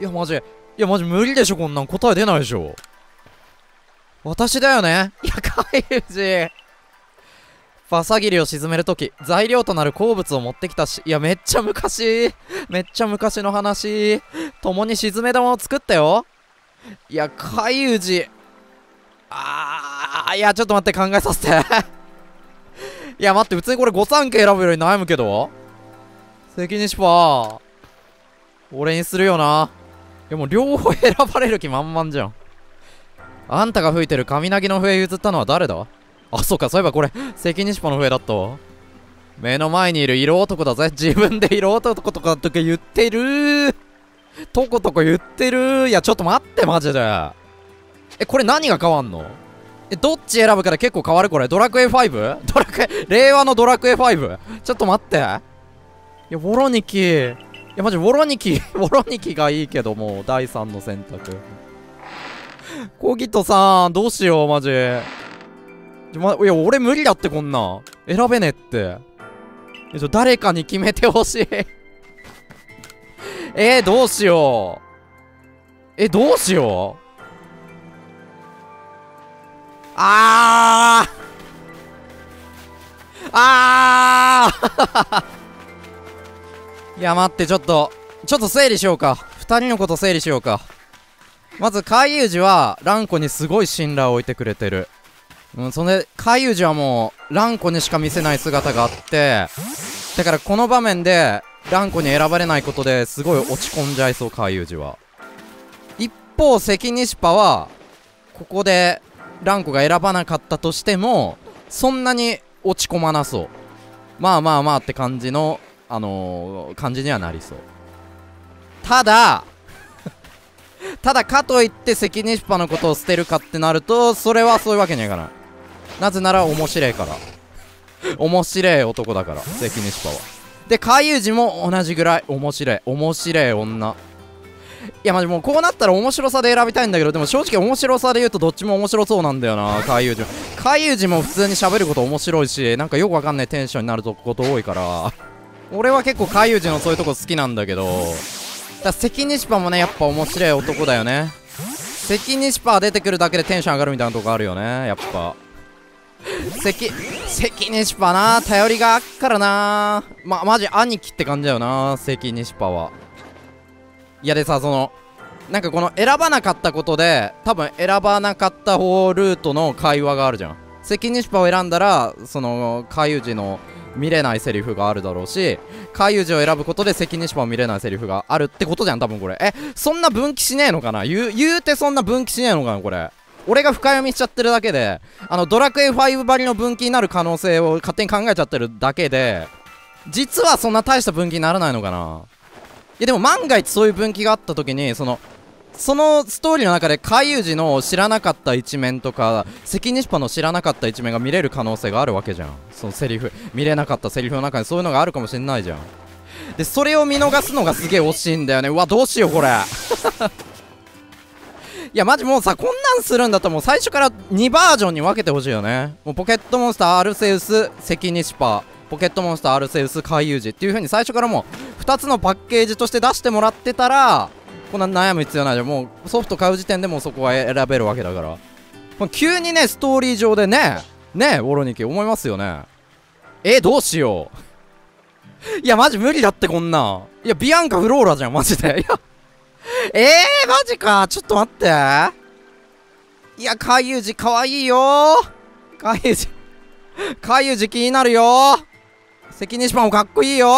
いやマジ。いやマジ無理でしょこんなん。答え出ないでしょ。私だよね。いや海事ファサギリを沈めるとき材料となる鉱物を持ってきたしいやめっちゃ昔。めっちゃ昔の話。共に沈め玉を作ったよ。いや海事あーいやちょっと待って考えさせて。いや待って普通にこれ御三家選ぶより悩むけど。関西パー俺にするよな。やも両方選ばれる気満々じゃん。あんたが吹いてる神なぎの笛譲ったのは誰だ？あそうかそういえばこれ関西パの笛だったわ。目の前にいる色男だぜ。自分で色男とかとか言ってる。とことこ言ってる。いやちょっと待ってマジで。えこれ何が変わんの？えどっち選ぶかで結構変わるこれ。ドラクエ 5? ドラクエ令和のドラクエ 5? ちょっと待って。いやウォロニキ。やマジウォロニキウォロニキがいいけども第3の選択。コギトさんどうしようマジ、いや俺無理だってこんな選べねって。えちょ誰かに決めてほしい。えー、どうしよう。えどうしよう。あー。あー。いや待ってちょっとちょっと整理しようか。2人のこと整理しようか。まず海遊寺は蘭子にすごい信頼を置いてくれてる。うんそれ海遊寺はもう蘭子にしか見せない姿があってだからこの場面で蘭子に選ばれないことですごい落ち込んじゃいそう海遊寺は。一方関西パはここでランコが選ばなかったとしてもそんなに落ち込まなそう。まあまあまあって感じのあのー、感じにはなりそう。ただ ただかといって関西パのことを捨てるかってなるとそれはそういうわけにはいかない。なぜなら面白いから。面白い男だから関西パは。で海遊寺も同じぐらい面白い。面白い女。いやマジもうこうなったら面白さで選びたいんだけどでも正直面白さで言うとどっちも面白そうなんだよな海遊寺海遊寺も普通に喋ること面白いしなんかよくわかんないテンションになること多いから。俺は結構海遊寺のそういうとこ好きなんだけどだから関西パもねやっぱ面白い男だよね。関西パ出てくるだけでテンション上がるみたいなとこあるよねやっぱ。関関西パな頼りがあっからな。まマジ兄貴って感じだよな関西パは。いやでさそのなんかこの選ばなかったことで多分選ばなかった方ルートの会話があるじゃん。関西パを選んだらその海遊寺の見れないセリフがあるだろうし海遊寺を選ぶことで関西パを見れないセリフがあるってことじゃん多分これ。えそんな分岐しねえのかな？言う言うてそんな分岐しねえのかなこれ。俺が深読みしちゃってるだけであのドラクエ5ばりの分岐になる可能性を勝手に考えちゃってるだけで実はそんな大した分岐にならないのかな？いやでも万が一そういう分岐があった時にそのそのストーリーの中で海遊寺の知らなかった一面とか関西パの知らなかった一面が見れる可能性があるわけじゃん。そのセリフ。見れなかったセリフの中にそういうのがあるかもしれないじゃん。でそれを見逃すのがすげえ惜しいんだよね。うわどうしようこれ。いやマジもうさこんなんするんだったらもう最初から2バージョンに分けてほしいよね。もうポケットモンスターアルセウス関西パポケットモンスターアルセウス海遊寺っていう風に最初からもう2つのパッケージとして出してもらってたらこんな悩む必要ない。じゃんもうソフト買う時点でもうそこは選べるわけだから。急にねストーリー上でねねウォロニキ思いますよね。えどうしよう。いやマジ無理だってこんないやビアンカフローラじゃんマジで。いやえー、マジか。ちょっと待って。いや海遊寺かわいいよ。海遊寺海遊寺気になるよ。関西パンもかっこいいよ。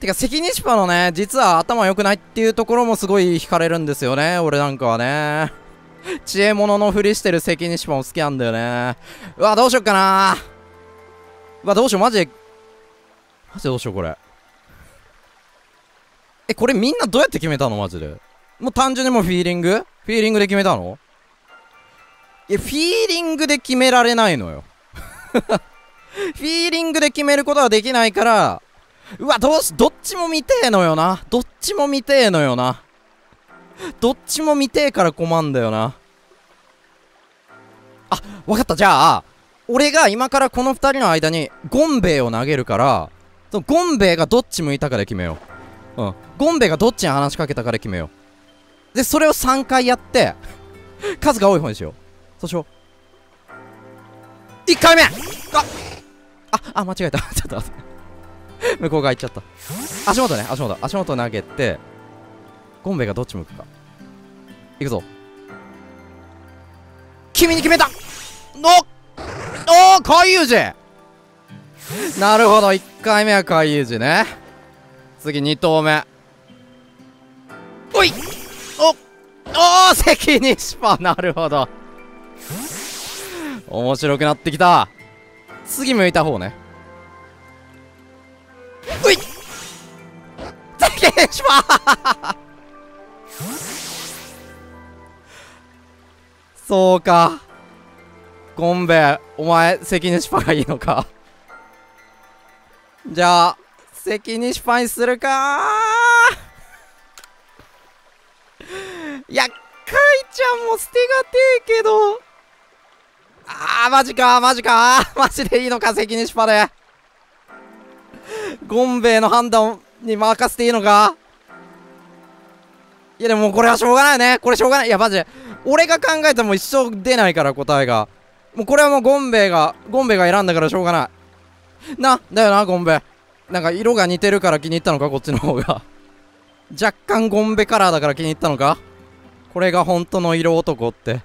てか関西パのね実は頭良くないっていうところもすごい惹かれるんですよね。俺なんかはね。知恵者のふりしてる関西パも好きなんだよね。うわどうしよっかな。うわどうしようマジで。マジでどうしようこれ。えこれみんなどうやって決めたのマジで。もう単純にもうフィーリング？フィーリングで決めたの？いやフィーリングで決められないのよ。フィーリングで決めることはできないからうわどうしどっちも見てえのよな。どっちも見てえのよな。どっちも見てえから困んだよな。あわかった。じゃあ俺が今からこの2人の間にゴンベイを投げるからそのゴンベイがどっち向いたかで決めよう。うん。ゴンベイがどっちに話しかけたかで決めよう。でそれを3回やって数が多い方にしよう。そうしよう。1回目。あああ間違えた。ちょっと待って。向こう側行っちゃった。足元ね足元。足元投げてゴンベがどっち向くか。いくぞ。君に決めた。おお海遊寺なるほど。1回目は海遊寺ね。次2投目。おい!おお関西パなるほど。面白くなってきた。次向いた方ね。うい。関西パそうか。ゴンベお前関西パがいいのか。じゃあ関西パにするか。いやかいちゃんも捨てがてえけど。あーマジかマジか。マジでいいのか関西パで。ゴンベイの判断に任せていいのか？いやでもこれはしょうがないね。これしょうがない。いやマジで。俺が考えても一生出ないから答えが。もうこれはもうゴンベイがゴンベイが選んだからしょうがない。なだよなゴンベ。イなんか色が似てるから気に入ったのか？こっちの方が。若干ゴンベカラーだから気に入ったのか？これが本当の色男って。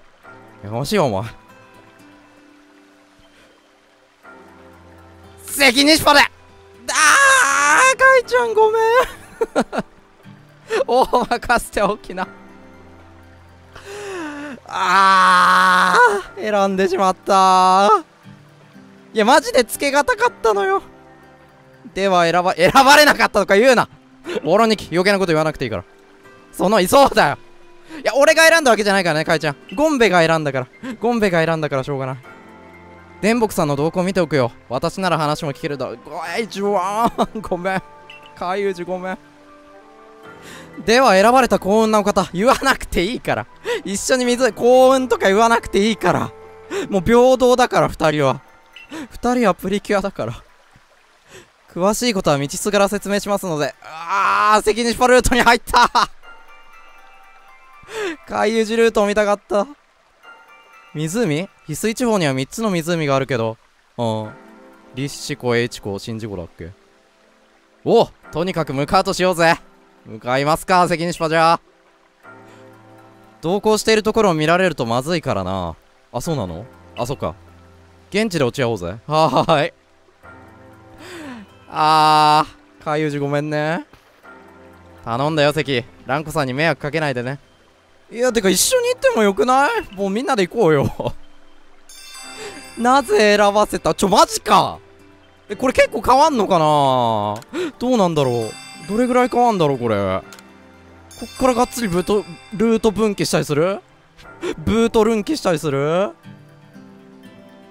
やかましいよお前。関西パであーかいちゃんごめん。大任せておきな。あー選んでしまった。いやマジでつけがたかったのよ。では選ば選ばれなかったとか言うな。オロニキ余計なこと言わなくていいから。そのいそうだよ。いや俺が選んだわけじゃないからねかいちゃん。ゴンベが選んだから。ゴンベが選んだからしょうがない。電木さんの動向を見ておくよ。私なら話も聞けるだろごえいじわーごめん。かゆうじごめん。では選ばれた幸運なお方言わなくていいから。一緒に水幸運とか言わなくていいから。もう平等だから二人は。二人はプリキュアだから。詳しいことは道すがら説明しますので。あー関西パルートに入った。海遊寺ルートを見たかった。湖？翡翠地方には3つの湖があるけど。うん。立志湖英知湖宍道湖だっけ？おとにかく向かうとしようぜ。向かいますか関西パじゃ同行しているところを見られるとまずいからな。あそうなの？あそっか。現地で落ち合おうぜ。はーい。あー海遊寺ごめんね。頼んだよ関。蘭子さんに迷惑かけないでね。いやてか一緒に行ってもよくない？もうみんなで行こうよ。なぜ選ばせた？ちょマジか。えこれ結構変わんのかな？どうなんだろう？どれぐらい変わんだろうこれ？こっからがっつりブートルート分岐したりする？ブートルンキしたりする？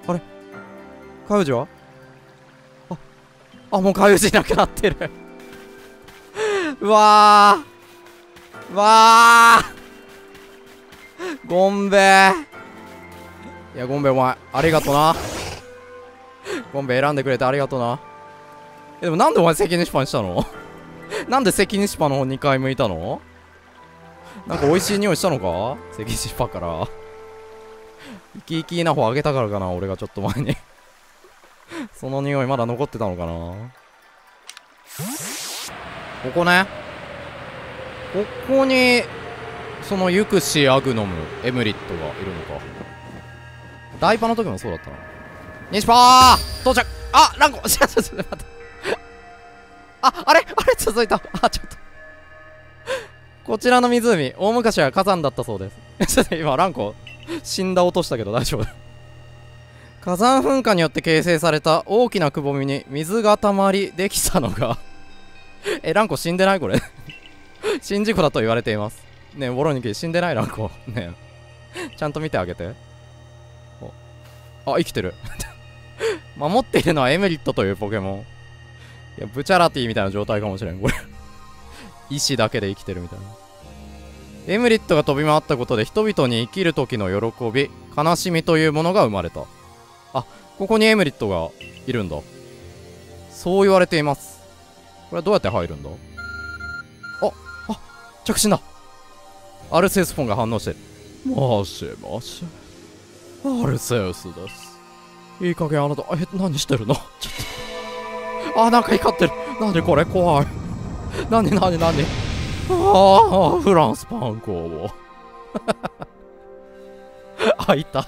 あれ？カユジは？ああもうカユジいなくなってる。うわー。うわー。ゴンベ。いやゴンベお前ありがとな。ゴンベ選んでくれてありがとな。えでもなんでお前関西パンしたの？なんで関西パの方2回向いたの？なんか美味しい匂いしたのか？関西パから。生き生きな方あげたからかな俺がちょっと前に。その匂いまだ残ってたのかな。ここね。ここにそのユクシアグノムエムリットがいるのか。ダイパの時もそうだったな。西パー!到着!あランコ! ちょっと待って。ああれ?あれ?続いた。あちょっと。こちらの湖大昔は火山だったそうです。ちょっと今ランコ死んだ落としたけど大丈夫。火山噴火によって形成された大きなくぼみに水がたまりできたのが。えランコ死んでない？これ。新事故だと言われています。ねえボロニキ死んでないランコね。えちゃんと見てあげて。あ生きてる。守っているのはエメリットというポケモン。いやブチャラティみたいな状態かもしれんこれ。意志だけで生きてるみたいな。エムリットが飛び回ったことで人々に生きる時の喜び悲しみというものが生まれた。あここにエムリットがいるんだ。そう言われています。これはどうやって入るんだ？あ、あ着信だ。アルセウスフォンが反応して。るもしもしアルセウスです。いい加減あなたえ何してるの？ちょっと。あなんか光ってる。何これ怖い？何何何ああフランスパン工房開いた。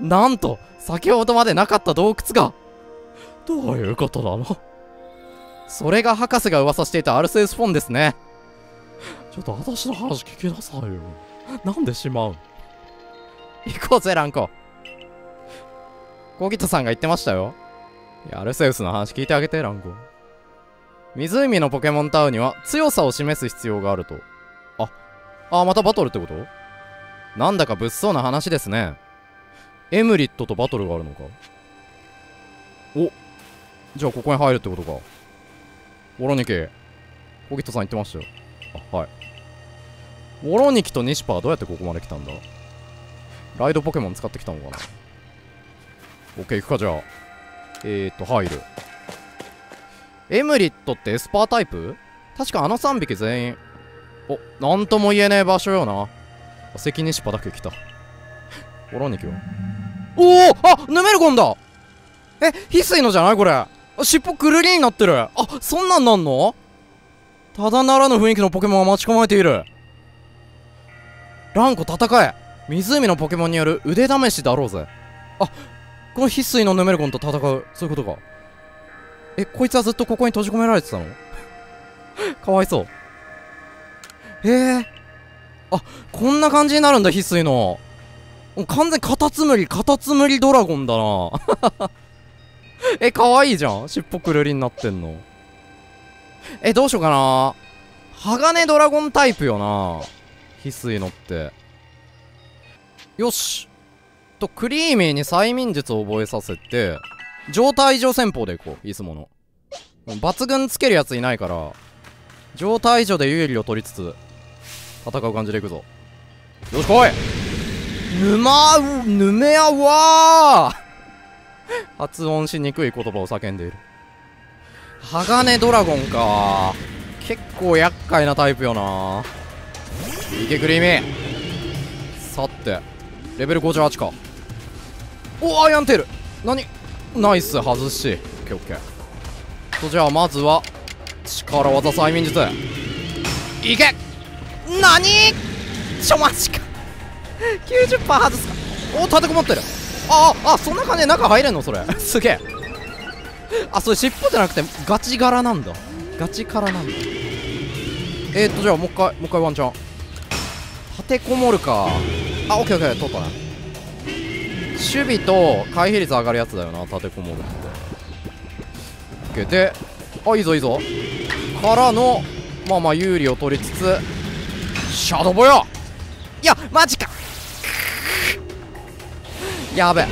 なんと先ほどまでなかった洞窟が。どういうことなの？それが博士が噂していたアルセウスフォンですねちょっと私の話聞きなさいよ。なんでしまう？行こうぜランコ。コギトさんが言ってましたよ。いやアルセウスの話聞いてあげてランコ。湖のポケモンタウンには強さを示す必要があると。ああまたバトルってこと？なんだか物騒な話ですね。エムリットとバトルがあるのか？おじゃあここに入るってことか。オロニキコギトさん言ってましたよ。あはい。オロニキとニシパはどうやってここまで来たんだ？ライドポケモン使ってきたのかな？オッケー行くかじゃあ。えーと入る。エムリットってエスパータイプ？確かあの3匹全員。おなんとも言えねえ場所よな。関ニシパだけ来た。オロニキは？おおあヌメルゴンだ！え翡翠のじゃないこれ。尻尾くるりになってる。あそんなんなんの？ただならぬ雰囲気のポケモンが待ち構えている。ランコ戦え。湖のポケモンによる腕試しだろうぜ。あこの翡翠のヌメルゴンと戦う。そういうことか。えこいつはずっとここに閉じ込められてたの？かわいそう。へえ。あこんな感じになるんだ翡翠の。完全カタツムリカタツムリドラゴンだな。えかわいいじゃん。尻尾くるりになってんの。えどうしようかな。鋼ドラゴンタイプよな。翡翠のって。よし。とクリーミーに催眠術を覚えさせて状態異常戦法でいこう。いつもの。抜群つけるやついないから状態異常で有利を取りつつ戦う感じでいくぞ。よし来い。沼うぬめやわ 発音しにくい言葉を叫んでいる。鋼ドラゴンか結構厄介なタイプよないけクリーミー。さてレベル58か。おアイアンテール。何？ナイス外し。オッケーオッケーとじゃあまずは力技催眠術。いけ！何？ちょマジか。90%外すか。お立てこもってる。あああそんな感じで中入れんの？それ。すげえ。あそれ尻尾じゃなくてガチ柄なんだ。ガチ柄なんだ。えー、っとじゃあもう一回もう一回ワンチャン立てこもるか。あオッケーオッケー取ったね。守備と回避率上がるやつだよな立てこもるって。オッケーであいいぞいいぞ。からのまあまあ有利を取りつつシャドボよいやマジか。やべえ。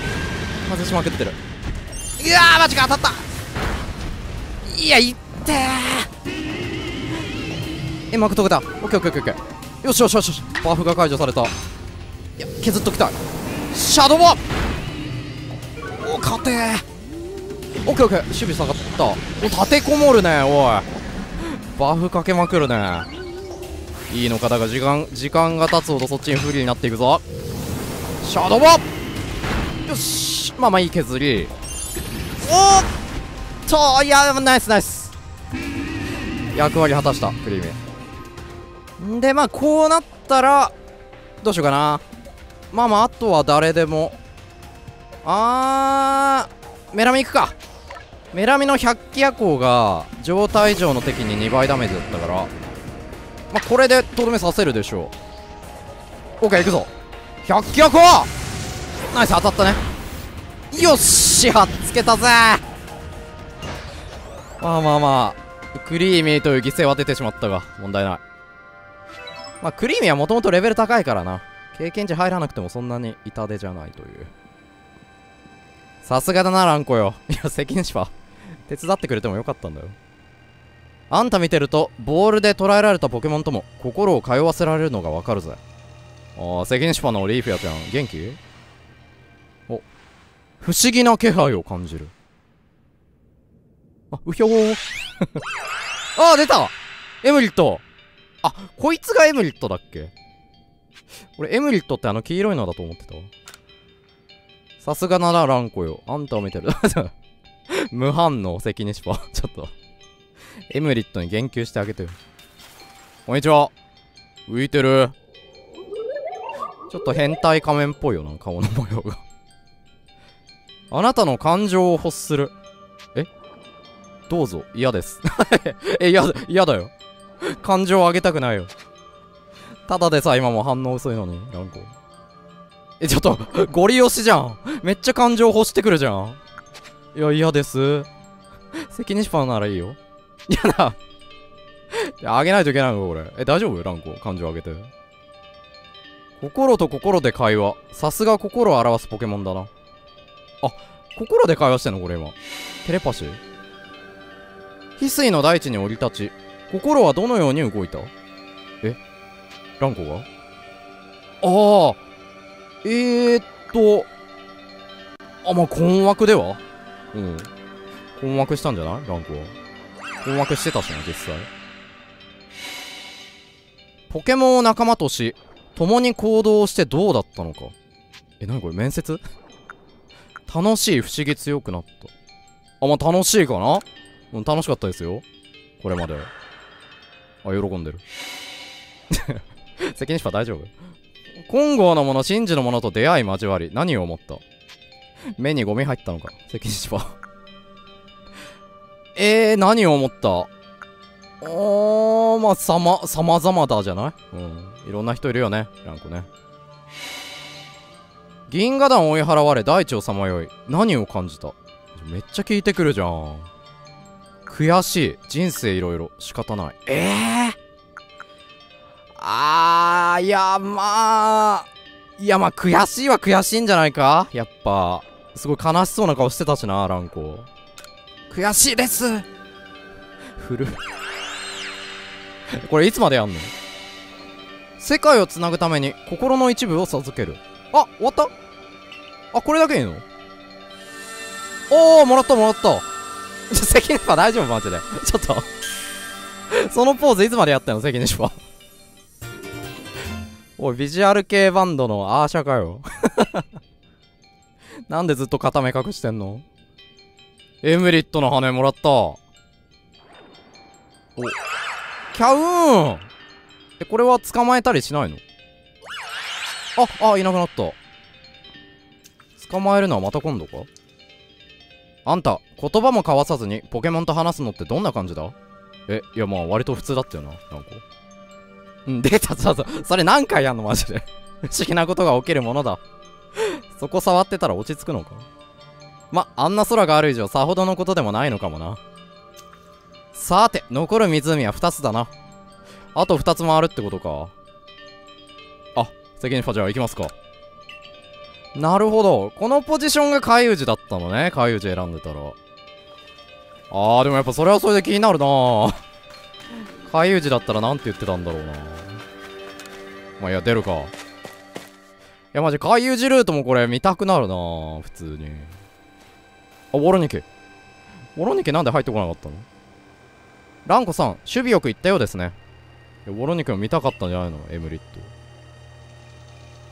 外しまくってる。うわーマジか当たった。いやいってえマーク解けた。オッケーオッケーオッケーよしよしよしよし。バフが解除された。いや削っときたい。シャドウボお勝て。オッケーオッケー。守備下がった。お立てこもるねおい。バフかけまくるね。いいのかだが時間時間が経つほどそっちに不利になっていくぞ。シャドウボよしまあまあいい削り。おっといやナイスナイス。役割果たしたクリーミー。でまあこうなったらどうしようかな。まあまああとは誰でも。あーメラミ行くか。メラミの百鬼夜行が状態以上の敵に2倍ダメージだったから。まあこれでとどめさせるでしょう。OK 行くぞ。百鬼夜行ナイス当たったね。よっしゃっつけたぜ。まあまあまあクリーミーという犠牲は出てしまったが問題ない。まあクリーミーはもともとレベル高いからな。経験値入らなくてもそんなに痛手じゃないという。さすがだなランコよ。いや責任者は。手伝ってくれてもよかったんだよ。あんた見てるとボールで捉えられたポケモンとも心を通わせられるのがわかるぜ。ああ責任者のリーフやちゃん元気？お不思議な気配を感じる。あうひょー。ああ出た！エムリット！あこいつがエムリットだっけ？俺エムリットってあの黄色いのだと思ってたさすがならランコよ。あんたを見てる。無反応関西パ ちょっと。エムリットに言及してあげてよ。こんにちは。浮いてる。ちょっと変態仮面っぽいよな顔の模様が。あなたの感情を欲する。え？どうぞ。嫌です。え嫌だ嫌だよ。感情を上げたくないよただでさ今も反応薄いのにランコえちょっと ゴリ押しじゃんめっちゃ感情欲してくるじゃんいや嫌です関西パンならいいよいやな。いや、あげないといけないのこれ。え、大丈夫？ランコ。感情上げて。心と心で会話。さすが心を表すポケモンだな。あ、心で会話してんのこれ今。テレパシー？翡翠の大地に降り立ち、心はどのように動いた？え？ランコが？ああえーっと、あ、まあ、困惑では？うん。困惑したんじゃない？ランコは。困惑してたしな、実際。ポケモンを仲間とし、共に行動してどうだったのか。え、なにこれ？面接？楽しい、不思議強くなった。あ、まあ、楽しいかな？うん、楽しかったですよ。これまで。あ、喜んでる。責任者大丈夫？金剛の者、真珠の者と出会い交わり、何を思った？目にゴミ入ったのか？責任者は えー、何を思った？おー、まあ、さま、様々だじゃない？うん。いろんな人いるよね、ランコね。銀河団追い払われ大地をさまよい。何を感じた？めっちゃ聞いてくるじゃん。悔しい。人生いろいろ。仕方ない。ええー、あー、いや、まあ、いや、まあ、悔しいは悔しいんじゃないか？やっぱ。すごい悲しそうな顔してたしな、ランコ。悔しいです古これいつまでやんの？世界をつなぐために心の一部を授けるあ終わったあこれだけいいの？おおもらったもらった責任は大丈夫マジで。ちょっと。そのポーズいつまでやったの責任は。おいビジュアル系バンドのアーシャかよ。なんでずっと片目隠してんの？エムリットの羽もらった。おキャウーン！えこれは捕まえたりしないの？ああいなくなった。捕まえるのはまた今度か？あんた言葉も交わさずにポケモンと話すのってどんな感じだ？えいやまあ割と普通だったよななんかうん出たそうそうそれ何回やんの？マジで 不思議なことが起きるものだ そこ触ってたら落ち着くのか？ま、あんな空がある以上さほどのことでもないのかもな。さて、残る湖は2つだな。あと2つ回るってことか。あ、責任ファじゃあ行きますか。なるほど。このポジションが海宇だったのね。海宇選んでたら。あー、でもやっぱそれはそれで気になるな 海宇だったらなんて言ってたんだろうなまあいや、出るか。いや、マジ海宇ルートもこれ見たくなるな普通に。あ、ウォロニケ。ウォロニケなんで入ってこなかったの？ランコさん、守備よく行ったようですね。ウォロニケも見たかったんじゃないの？エムリット。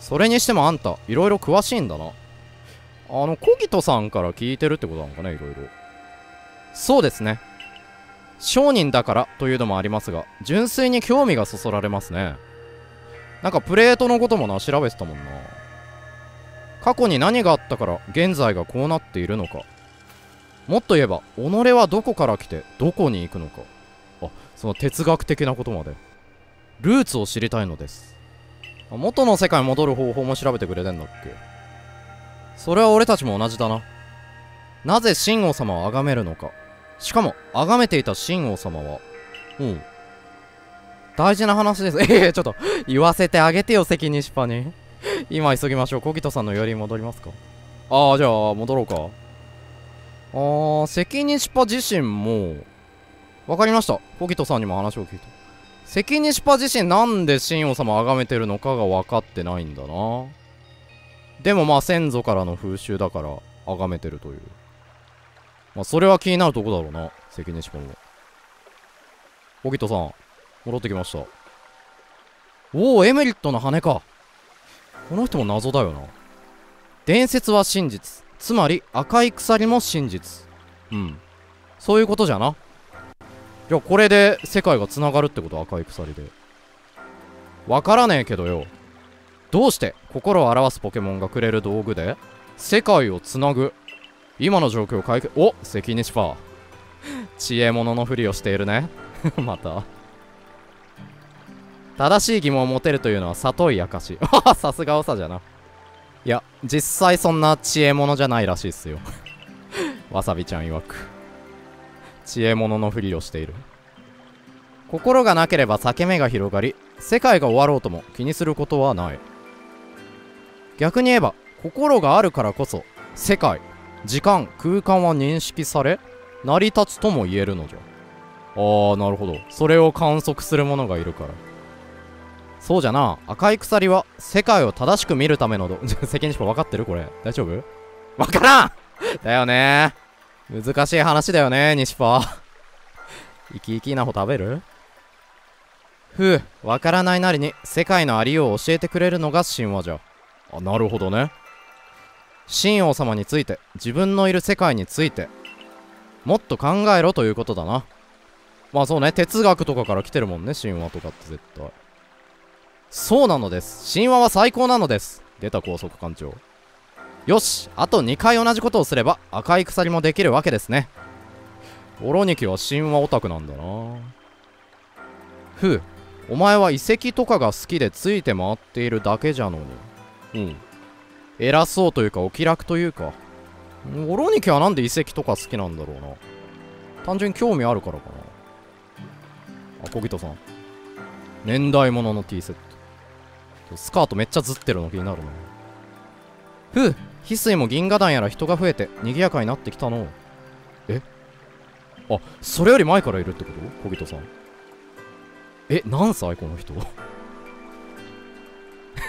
それにしてもあんた、いろいろ詳しいんだな。あの、コギトさんから聞いてるってことなのかね、いろいろ。そうですね。商人だからというのもありますが、純粋に興味がそそられますね。なんかプレートのこともな、調べてたもんな。過去に何があったから現在がこうなっているのかもっと言えば己はどこから来てどこに行くのかあその哲学的なことまでルーツを知りたいのです元の世界に戻る方法も調べてくれてんだっけ？それは俺たちも同じだな。なぜ秦王様を崇めるのか。しかも崇めていた秦王様は。うん。大事な話です。ええちょっと言わせてあげてよ責任しっぱに。今急ぎましょう。小木戸さんの寄り戻りますか？ああじゃあ戻ろうか。あー、関西パ自身も、わかりました。コギトさんにも話を聞いた。関西パ自身なんで神王様を崇めてるのかが分かってないんだな。でもまあ先祖からの風習だから崇めてるという。まあそれは気になるとこだろうな。関西パも。コギトさん、戻ってきました。おおエメリットの羽かこの人も謎だよな伝説は真実つまり赤い鎖も真実うんそういうことじゃなじゃあこれで世界がつながるってこと赤い鎖で。わからねえけどよ。どうして心を表すポケモンがくれる道具で世界をつなぐ？今の状況を解決。お関西パー。知恵者のふりをしているね。また。正しい疑問を持てるというのは里い証 さすが長じゃな。いや実際そんな知恵者じゃないらしいっすよ。わさびちゃん曰く。知恵者のふりをしている。心がなければ裂け目が広がり世界が終わろうとも気にすることはない。逆に言えば心があるからこそ世界時間空間は認識され成り立つとも言えるのじゃ。あーなるほど。それを観測する者がいるから。そうじゃな赤い鎖は世界を正しく見るためのど責任者分かってるこれ。大丈夫？分からん！だよね。難しい話だよね西パ。生き生きなほ食べる？ふう分からないなりに世界のありようを教えてくれるのが神話じゃ。あなるほどね。神王様について自分のいる世界についてもっと考えろということだな。まあそうね哲学とかから来てるもんね神話とかって絶対。そうなのです。神話は最高なのです。出た高速艦長よしあと2回同じことをすれば赤い鎖もできるわけですね。オロニキは神話オタクなんだな。ふうお前は遺跡とかが好きでついて回っているだけじゃのに。うん。偉そうというかお気楽というか。オロニキはなんで遺跡とか好きなんだろうな。単純に興味あるからかな。あ小人さん。年代物の T セット。スカートめっちゃずってるの気になるな。ふう翡翠も銀河団やら人が増えて賑やかになってきたの。え？あそれより前からいるってこと？小人さん。え何歳この人？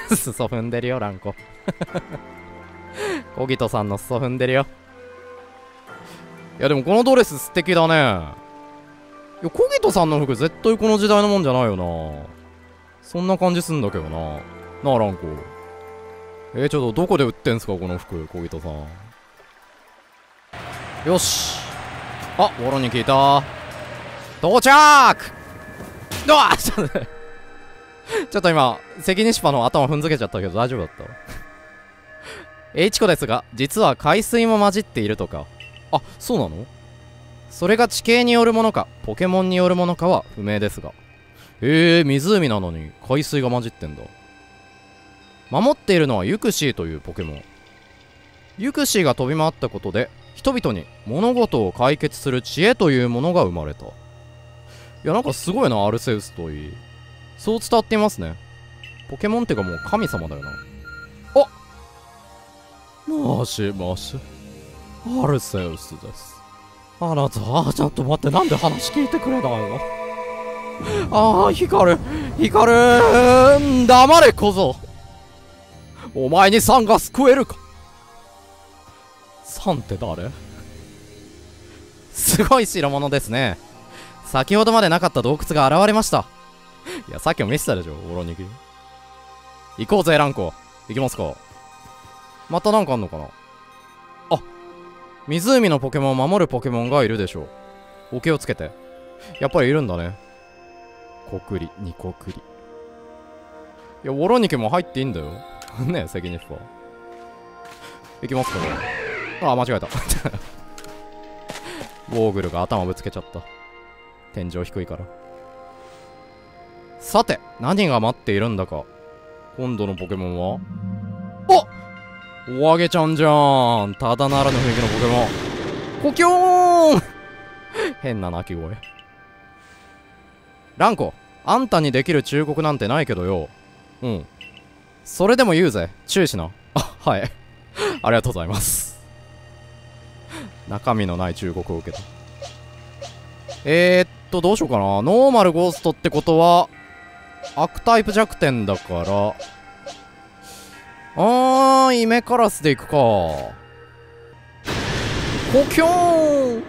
裾踏んでるよランコ小人さんの裾踏んでるよ。いやでもこのドレス素敵だね。いや小人さんの服絶対この時代のもんじゃないよな。そんな感じすんだけどな。なあランコえー、ちょっとどこで売ってんすかこの服小人さん。よし。あウォロに聞いた。到着!うわちょっとちょっと今関西パの頭踏んづけちゃったけど大丈夫だった？H 子ですが実は海水も混じっているとか。あそうなの？それが地形によるものかポケモンによるものかは不明ですが。えー、湖なのに海水が混じってんだ。守っているのはユクシーというポケモン。ユクシーが飛び回ったことで人々に物事を解決する知恵というものが生まれた。いやなんかすごいなアルセウスといい。そう伝わっていますね。ポケモンってかもう神様だよな。あもしもし。アルセウスです。あなたあちょっと待って。なんで話聞いてくれないの?ああ光る光る黙れ小僧。お前にサンが救えるか？サンって誰？すごい代物ですね。先ほどまでなかった洞窟が現れました。いやさっきも見せたでしょ？オロニキ行こうぜランコ。行きますか。またなんかあんのかな？あ湖のポケモンを守るポケモンがいるでしょう。お気をつけて。やっぱりいるんだね。コクリニコクリ。いやウォロニケも入っていいんだよ。ねえ責任は行きますかねあ間違えた。ウォーグルが頭ぶつけちゃった。天井低いから。さて何が待っているんだか。今度のポケモンは？おおあげちゃんじゃん。ただならぬ雰囲気のポケモン。コキョーン！変な鳴き声。ランコあんたにできる忠告なんてないけどよ。うん。それでも言うぜ。注意しな。あはい。ありがとうございます。中身のない忠告を受けたえー、っとどうしようかな。ノーマルゴーストってことは悪タイプ弱点だから。あーイメカラスでいくか。コキョーン。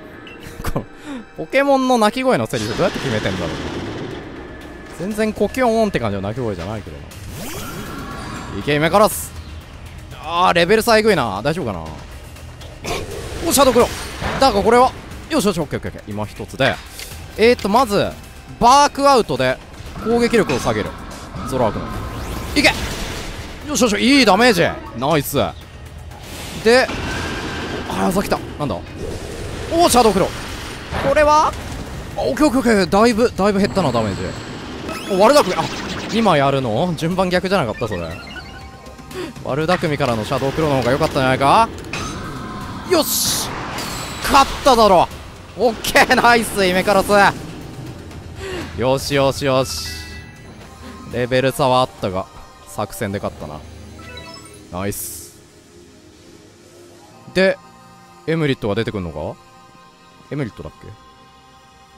ポケモンの鳴き声のセリフどうやって決めてんだろう。全然コキョンって感じの鳴き声じゃないけどな。いけメカラス。あーレベル差えぐいな。大丈夫かな？おシャドウクロだがこれは。よしよしオッケーオッケーオッケー。今一つで。えーとまずバークアウトで攻撃力を下げる。ゾロアークのいけ！よしよしいいダメージ。ナイス。でああさ来た。なんだ？おおシャドウクロこれは？オッケーオッケーオッケー。だいぶだいぶ減ったなダメージ。悪だくみ。あ今やるの？順番逆じゃなかった？それ。悪だくみからのシャドウクロの方が良かったんじゃないか？よし勝っただろオッケーナイスイメカラス。よしよしよし。レベル差はあったが作戦で勝ったな。ナイス。でエムリットが出てくんのか？エムリットだっけ？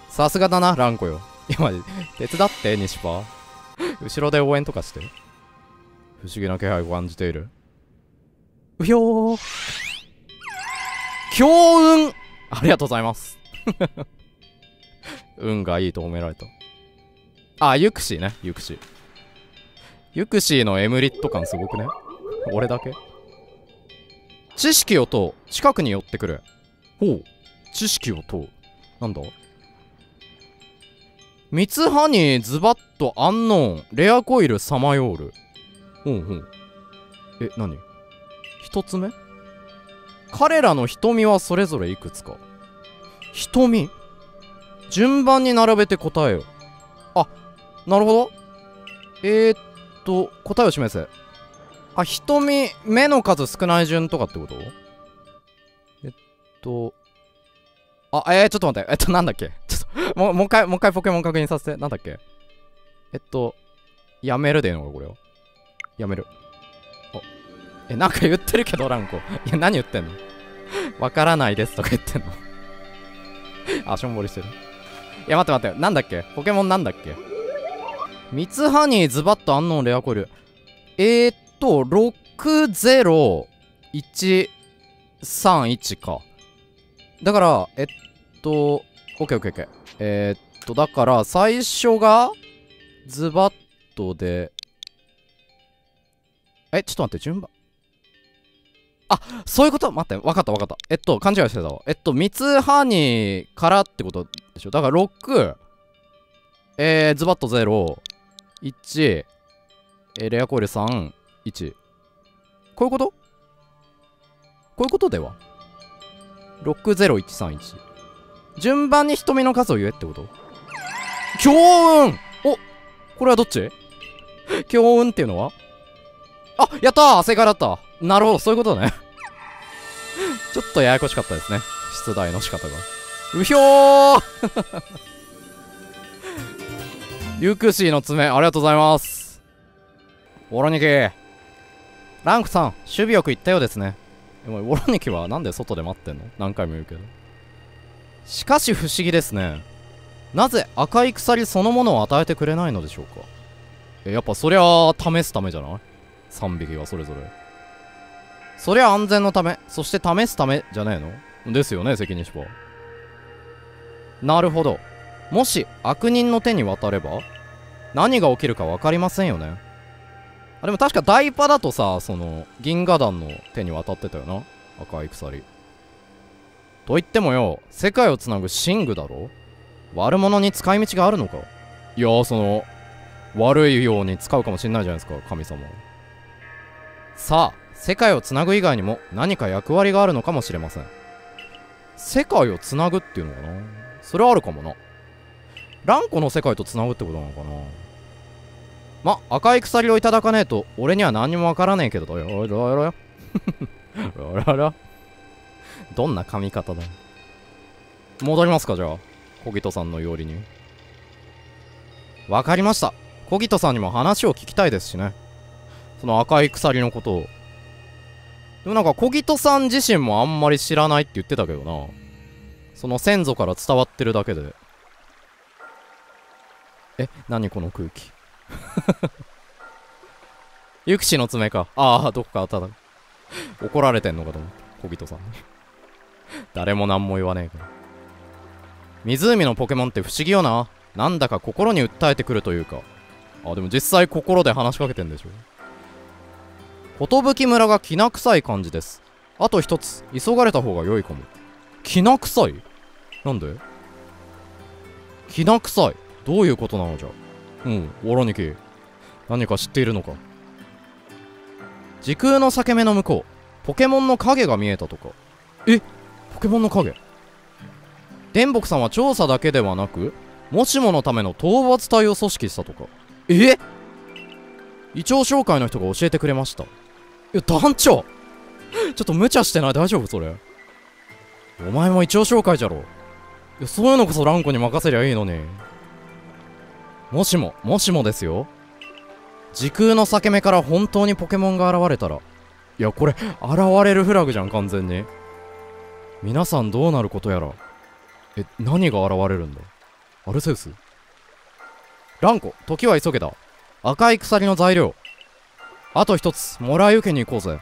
さすがだなランコよ。今手伝って西パ後ろで応援とかして。不思議な気配を感じている。うひょー。強運。ありがとうございます。運がいいと褒められた。あユクシーね。ユクシー。ユクシーのエムリット感すごくね。俺だけ。知識を問う。近くに寄ってくる。ほう。知識を問う。なんだ？ミツハニーズバットアンノーン。レアコイルサマヨールほうほうん。え何？一つ目？彼らの瞳はそれぞれいくつか。瞳？順番に並べて答えよ。あなるほど。えー、っと答えを示せ。あ瞳目の数少ない順とかってこと？えっとあえー、ちょっと待って。えっとなんだっけ？ちょっともうもう一回もう一回ポケモン確認させて。なんだっけ？えっとやめるでいいのかこれを。やめる。あえなんか言ってるけどランコいや何言ってんの？わからないですとか言ってんの？あしょんぼりしてる。いや待って待って。なんだっけ？ポケモンなんだっけ？ミツハニーズバッとアンノンレアコイル。えー、っと60131か。だからえっと OKOKOK えー、っとだから最初がズバッとでえちょっと待って順番。あそういうこと？待って分かった分かった。えっと勘違いしてたわ。えっとミツハニーからってことでしょ？だから6えー、ズバッと0 1えー、レアコイル3 1こういうこと？こういうことでは？60131順番に瞳の数を言えってこと？強運！おこれはどっち？強運っていうのは？あやったー！正解だった。なるほど。そういうことだね。ちょっとややこしかったですね。出題の仕方が。うひょー！ユクシーの爪ありがとうございます。オロニキランクさん守備よく言ったようですね。でもオロニキはなんで外で待ってんの？何回も言うけど。しかし不思議ですね。なぜ赤い鎖そのものを与えてくれないのでしょうか？えやっぱそりゃ試すためじゃない？3匹がそれぞれ。そりゃ安全のため。そして試すためじゃねえの？ですよね関西は。なるほど。もし悪人の手に渡れば何が起きるか分かりませんよね。あでも確かダイパだとさその銀河団の手に渡ってたよな。赤い鎖。と言ってもよ世界をつなぐ寝具だろ？悪者に使い道があるのか？いやその悪いように使うかもしんないじゃないですか神様。さあ世界をつなぐ以外にも何か役割があるのかもしれません。世界をつなぐっていうのかな？それはあるかもな。ランコの世界とつなぐってことなのかな？ま赤い鎖をいただかねえと俺には何にもわからねえけどよ。ろよろよろろろどんな髪型だ。戻りますかじゃあ。小木戸さんのよりに。わかりました。小木戸さんにも話を聞きたいですしね。その赤い鎖のことを。でもなんか小木戸さん自身もあんまり知らないって言ってたけどな。その先祖から伝わってるだけで。え何この空気？ユクシの爪か。ああどこかただ怒られてんのかと思って小人さんに。誰も何も言わねえから湖のポケモンって不思議よな。なんだか心に訴えてくるというか。あでも実際心で話しかけてんでしょ。寿村がきな臭い感じですあと一つ急がれた方が良いかもきな臭いなん。できな臭いどういうことなのじゃうん。オロニキ何か知っているのか時空の裂け目の向こうポケモンの影が見えたとかえポケモンの影電木さん。は調査だけではなくもしものための討伐隊を組織したとかえ胃腸紹介の人が教えてくれましたいや団長。ちょっと無茶してない。大丈夫？それ。お前も胃腸紹介じゃろ。いやそういうのこそランコに任せりゃいいのに。もしももしもですよ。時空の裂け目から本当にポケモンが現れたら。いやこれ現れるフラグじゃん完全に。皆さんどうなることやら。え何が現れるんだ？アルセウス。ランコ時は急げだ。赤い鎖の材料。あと一つもらい受けに行こうぜ。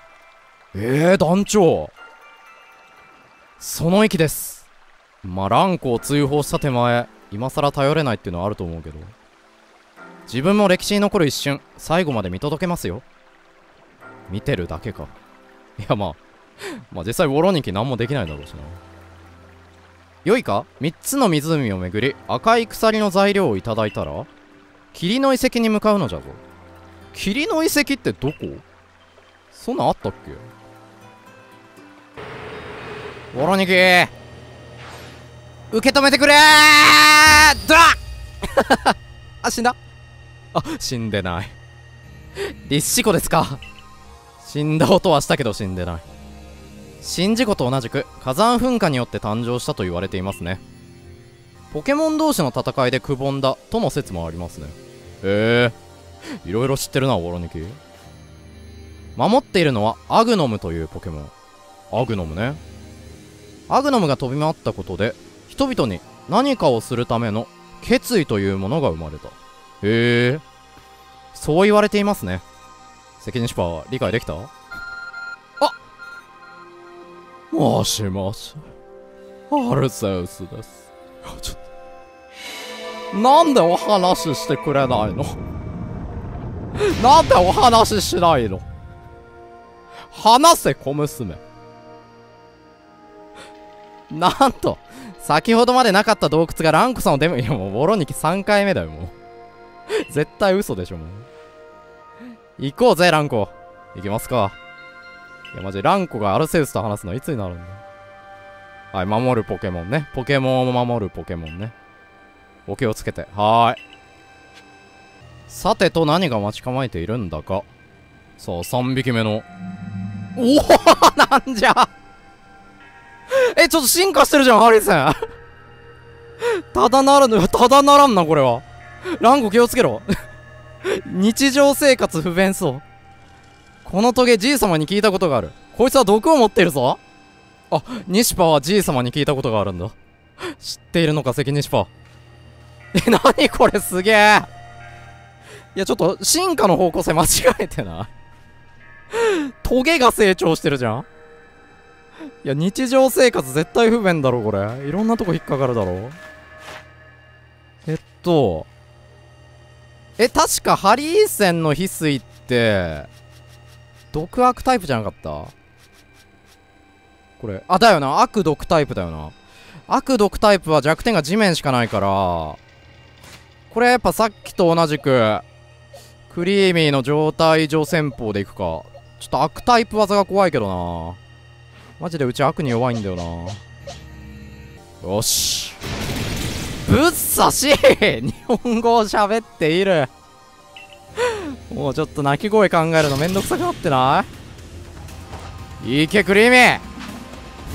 えー、団長。その息です。まあランコを追放した手前今更頼れないっていうのはあると思うけど。自分も歴史に残る一瞬最後まで見届けますよ。見てるだけか。いやまあまあ実際ウォロニキ何もできないだろうしな。良いか？3つの湖を巡り赤い鎖の材料をいただいたら霧の遺跡に向かうのじゃぞ。霧の遺跡ってどこ？そんなんあったっけ？ウォロニキ受け止めてくれー！ドラ！あ死んだ？あ死んでない。立志子ですか？死んだ音はしたけど死んでない。宍道湖と同じく火山噴火によって誕生したと言われていますね。ポケモン同士の戦いでくぼんだとの説もありますね。へえ いろいろ知ってるなオロニキ守っているのはアグノムというポケモン。アグノムね。アグノムが飛び回ったことで人々に何かをするための決意というものが生まれた。へえ。そう言われていますね。責任シパー理解できた？あもしもし。アルセウスです。ちょっと。なんでお話ししてくれないの？なんでお話ししないの？話せ小娘。なんと先ほどまでなかった洞窟がランコさんをデモいやもうボロニキ3回目だよもう。絶対嘘でしょもう。行こうぜランコ行きますか。いやマジランコがアルセウスと話すのはいつになるんだ？はい守るポケモンね。ポケモンを守るポケモンね。お気をつけて。はーい。さてと何が待ち構えているんだか。さあ3匹目の。おおなんじゃ。えちょっと進化してるじゃんハリセン ただならぬただならんなこれは。ランコ気をつけろ。日常生活不便そう。このトゲじい様に聞いたことがある。こいつは毒を持っているぞ。あニシパはじい様に聞いたことがあるんだ。知っているのか関ニシパ。えなにこれすげえ。いやちょっと進化の方向性間違えてな。トゲが成長してるじゃん。いや日常生活絶対不便だろこれ。いろんなとこ引っかかるだろ。えっとえ確かハリーセンの翡翠って毒悪タイプじゃなかった？これ。あだよな。悪毒タイプだよな。悪毒タイプは弱点が地面しかないから。これやっぱさっきと同じくクリーミーの状態上戦法でいくか。ちょっと悪タイプ技が怖いけどな。マジでうち悪に弱いんだよな。よし。ぶっ刺し！日本語を喋っている。もうちょっと鳴き声考えるのめんどくさくなってない？いけクリーミー！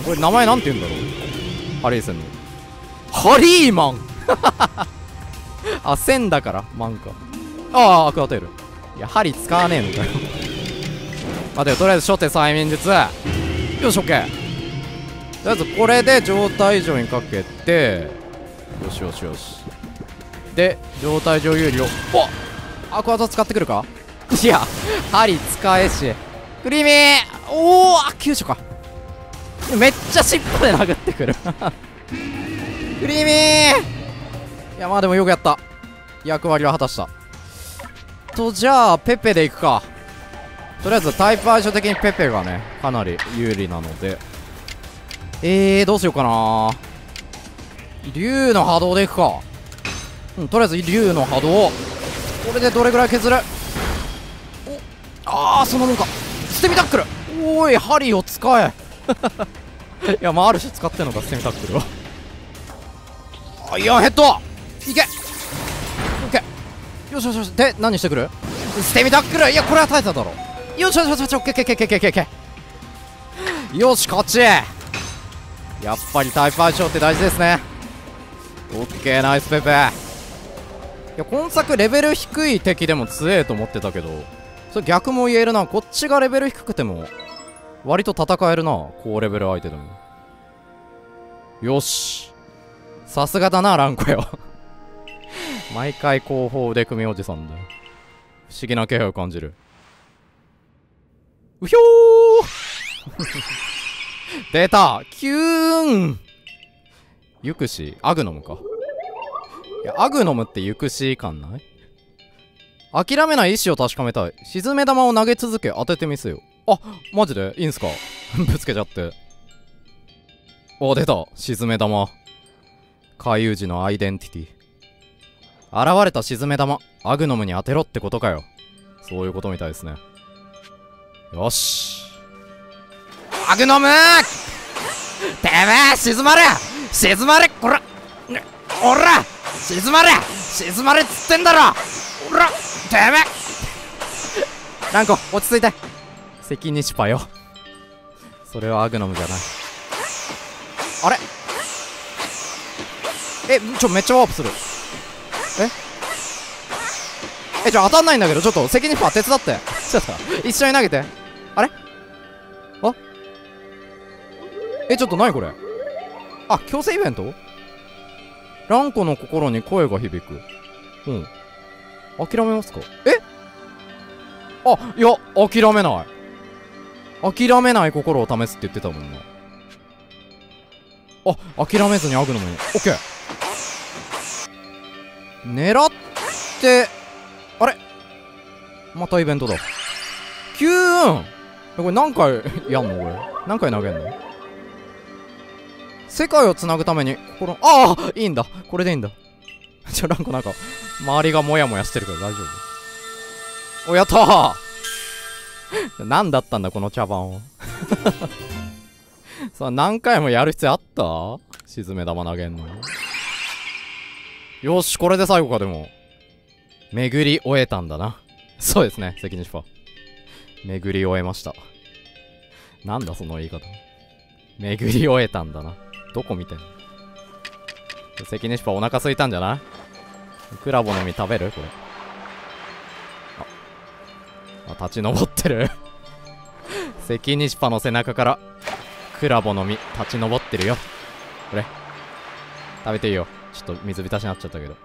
これ名前なんて言うんだろう？ハリーセンの。ハリーマン！あ線だからマンか。ああアクアテール。いや針使わねえのかよ。待てよとりあえず初手催眠術。よしオッケー。とりあえずこれで状態上にかけてよしよしよし。で状態上有利をおアクアザ使ってくるか？いや針使えし。クリーミー。おお救助か。めっちゃ尻尾で殴ってくる。クリーミー。いやまあでもよくやった。役割は果たした。とじゃあペペでいくか。とりあえずタイプ相性的にペペがねかなり有利なので。えー、どうしようかな。竜の波動でいくか。うんとりあえず竜の波動これでどれぐらい削る？おああそのもんか。捨て身タックル。おい針を使え。いやまあある種使ってんのか捨て身タックルはあいやヘッド。いけ。よしよしよし。で何してくる？捨て身タックル。いやこれは耐えただろ。よしよしよしよし。オッケーオッケーオッケーオッケーよし勝ちやっぱりタイプ相性って大事ですね。オッケーナイスペペ。いや今作レベル低い敵でも強えと思ってたけど。それ逆も言えるな。こっちがレベル低くても割と戦えるな。高レベル相手でも。よし。さすがだなランコよ。毎回後方腕組みおじさんで不思議な気配を感じる。うひょー。出た。キューン。ユクシアグノムか。いやアグノムってユクシ感ない？諦めない意志を確かめたい。沈め玉を投げ続け当ててみせよあマジで？いいんすか？ぶつけちゃって。お出た。沈め玉。回遊時のアイデンティティ。現れた沈め玉アグノムに当てろってことかよ。そういうことみたいですね。よし。アグノムてめえ沈まれ沈まれこらおら沈まれ沈まれっつってんだろ。おらてめえ。ランコ落ち着いて。関西パよ。それはアグノムじゃない。あれ？えちょめっちゃワープするえ？えちょ当たんないんだけどちょっと関西パー手伝って。ちょっと一緒に投げて。あれ？あ？えちょっと何これ？あ強制イベント？ランコの心に声が響く。うん。諦めますか？え？あいや諦めない。諦めない心を試すって言ってたもんな。あ諦めずにアグノムにオッケー。狙ってあれ？またイベントだ。キューン！これ何回？やんのこれ？何回投げんの？世界をつなぐために心ああ！いいんだ。これでいいんだ。ちょなんかなんか周りがモヤモヤしてるから大丈夫？おやったー！何だったんだこの茶番はさあ何回もやる必要あった？沈め玉投げんのよしこれで最後かでも。巡り終えたんだな。そうですね関西ファ巡り終えました。なんだその言い方。巡り終えたんだな。どこ見てんの？関西ファお腹すいたんじゃない？クラボの実食べる？これ。あ。立ち上ってる。関西パの背中からクラボの実立ち上ってるよ。これ。食べていいよ。ちょっと水浸しになっちゃったけど。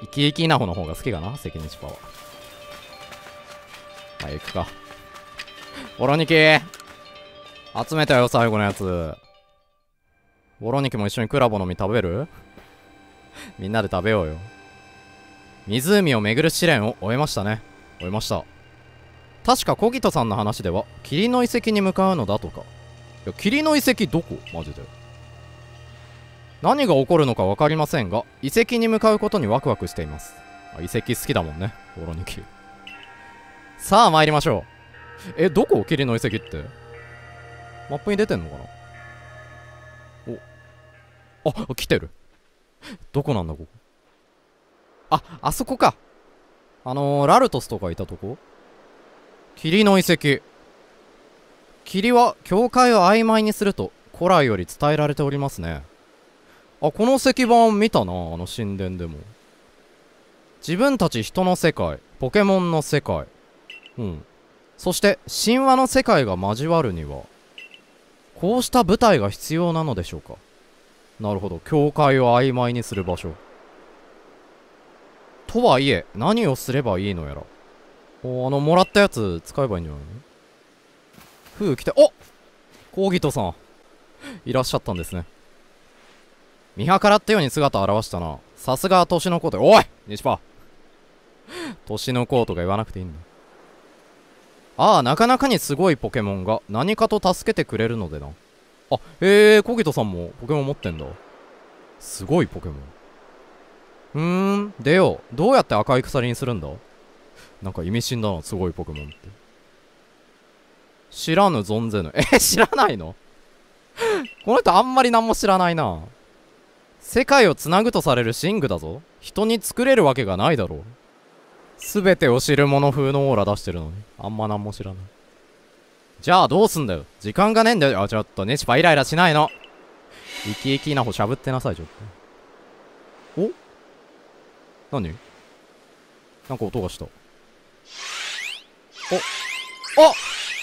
生き生き稲穂の方が好きかな関西パは。はい行くか。ボロニキ。集めたよ最後のやつ。ボロニキも一緒にクラボの実食べる？みんなで食べようよ。湖を巡る試練を終えましたね。終えました。確か小木戸さんの話では霧の遺跡に向かうのだとか。いや霧の遺跡どこ？マジで。何が起こるのか分かりませんが遺跡に向かうことにワクワクしています。あ遺跡好きだもんね。オロニキ。さあ参りましょう。えどこ霧の遺跡って？マップに出てんのかな？お。あ来てる。どこなんだここ？ああそこか。あのー、ラルトスとかいたとこ？霧の遺跡。霧は境界を曖昧にすると古来より伝えられておりますね。あこの石板見たなあの神殿でも。自分たち人の世界ポケモンの世界。うん。そして神話の世界が交わるにはこうした舞台が必要なのでしょうか。なるほど。境界を曖昧にする場所。とはいえ何をすればいいのやら。おあのもらったやつ使えばいいんじゃないの？ふう来ておコーギトさん。いらっしゃったんですね。見計らったように姿を現したな。さすが年の子でおい！西パ年の子とか言わなくていいんだ。ああなかなかにすごいポケモンが何かと助けてくれるのでな。あへえコギトさんもポケモン持ってんだ。すごいポケモン。うーんでよどうやって赤い鎖にするんだ？なんか意味深だなすごいポケモンって。知らぬ存ぜぬ。え知らないの？この人あんまり何も知らないな。世界をつなぐとされる寝具だぞ。人に作れるわけがないだろう。全てを知る者風のオーラ出してるのに。あんま何も知らない。じゃあどうすんだよ。時間がねえんだよ。あちょっとネチパイライラしないの。生き生きなほしゃぶってなさいちょっと。お？何？なんか音がした。お？あ！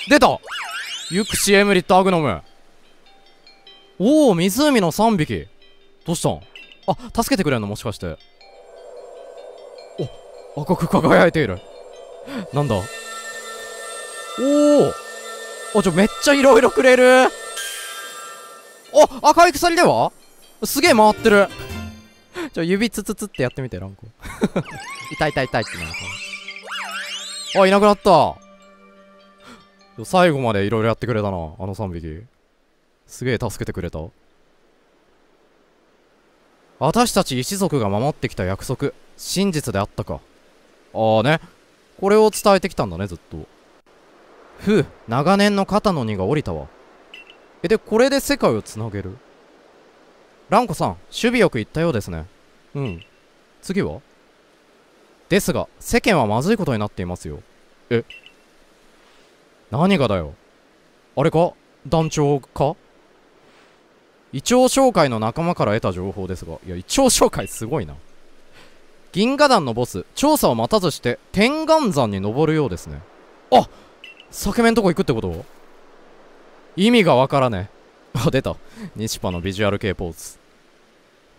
出た！ユクシエムリットアグノム。おお湖の3匹。どうしたん？あ助けてくれんの？もしかして。お赤く輝いている。なんだ？おおあちょめっちゃいろいろくれる。お赤い鎖では？すげえ回ってる。ちょ指ツツツってやってみてランコ 痛い痛い痛いってなるかあいなくなった。最後までいろいろやってくれたなあの3匹。すげえ助けてくれた。私たち一族が守ってきた約束真実であったか。ああね。これを伝えてきたんだねずっと。ふう長年の肩の荷が下りたわ。えでこれで世界をつなげる？ランコさん守備よく言ったようですね。うん。次は？ですが世間はまずいことになっていますよ。え？何がだよ。あれか？団長か？イチョウ商会の仲間から得た情報ですが。いやイチョウ商会すごいな。銀河団のボス調査を待たずして天眼山に登るようですね。あ裂け目んとこ行くってこと？意味がわからね。えあ出た。西パのビジュアル系ポーズ。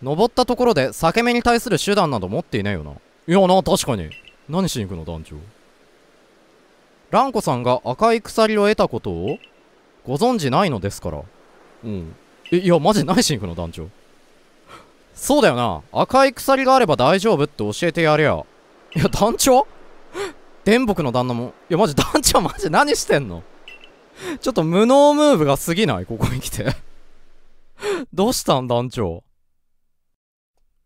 登ったところで裂け目に対する手段など持っていないよな。いやな確かに。何しに行くの団長？ランコさんが赤い鎖を得たことをご存知ないのですから。うん。えいやマジ何しに行くの団長。そうだよな。赤い鎖があれば大丈夫って教えてやりゃいや団長？電木の旦那も。いやマジ団長マジ何してんの？ちょっと無能ムーブが過ぎない？ここに来て。どうしたん団長？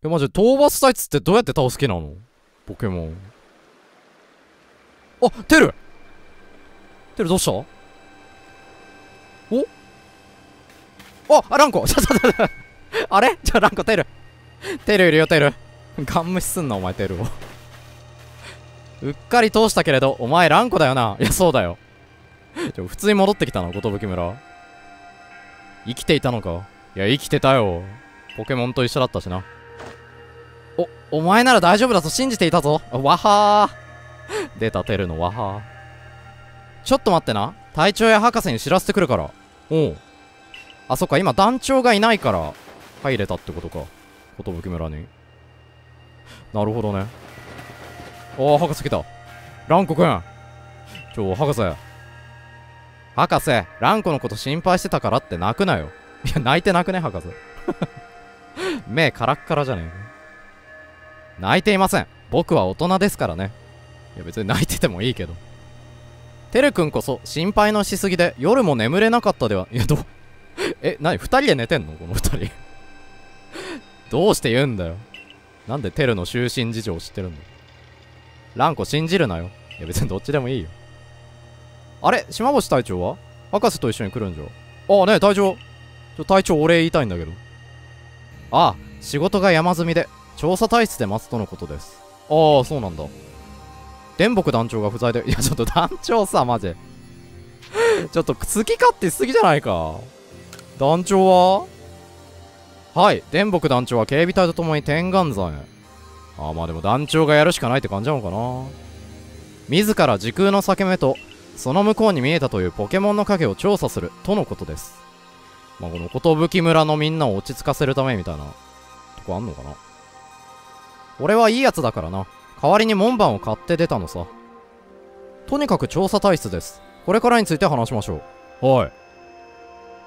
えマジ討伐隊ツってどうやって倒す気なの？ポケモン。あテル！テルどうした？おあランコ。ちょっと待ってあれ？じゃあランコテル。テルいるよテル。ガン無視すんなお前テルを。うっかり通したけれどお前ランコだよな。いやそうだよ。ちょ普通に戻ってきたの寿村生きていたのか？いや生きてたよ。ポケモンと一緒だったしな。おお前なら大丈夫だと信じていたぞ。わはー。出たテルのわはー。ちょっと待ってな。隊長や博士に知らせてくるから。おう。あそっか今団長がいないから入れたってことか。寿村に。なるほどね。おお博士来た。ランコくん。ちょ博士。博士ランコのこと心配してたからって泣くなよ。いや泣いて泣くね博士。目カラッカラじゃねえか。泣いていません。僕は大人ですからね。いや別に泣いててもいいけど。てるくんこそ心配のしすぎで夜も眠れなかったではいやど え何？2人で寝てんの？この2人。どうして言うんだよ。なんでテルの就寝事情を知ってるんだランコ信じるなよ。いや別にどっちでもいいよ。あれ？島星隊長は？博士と一緒に来るんじゃ？ああね隊長。ちょ隊長お礼言いたいんだけど。ああ仕事が山積みで調査体質で待つとのことです。ああそうなんだ。電木団長が不在で。いやちょっと団長さマジ ちょっと好き勝手しすぎじゃないか。団長は？はい電木団長は警備隊とともに天眼山へ。ああまあでも団長がやるしかないって感じなのかな。自ら時空の裂け目とその向こうに見えたというポケモンの影を調査するとのことです。まあこの寿村のみんなを落ち着かせるためみたいなとこあんのかな。俺はいいやつだからな。代わりに門番を買って出たのさ。とにかく調査体質です。これからについて話しましょう。はい。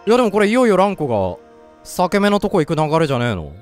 いやでもこれいよいよランコが裂け目のとこ行く流れじゃねえの？